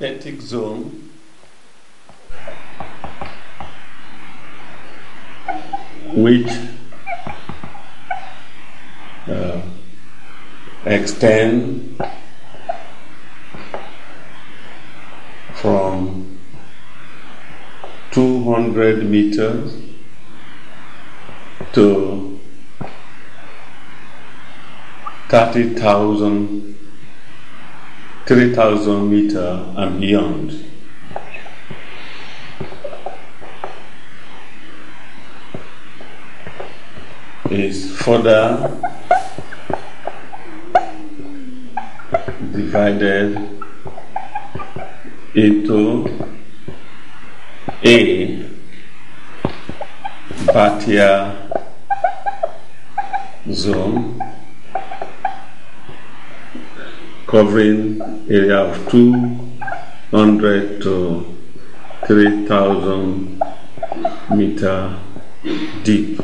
Ethic zone which uh, extend from 200 meters to 30,000, 3,000 meter and beyond. Is further divided into A bathyal zone covering area of 200 to 3000 meter deep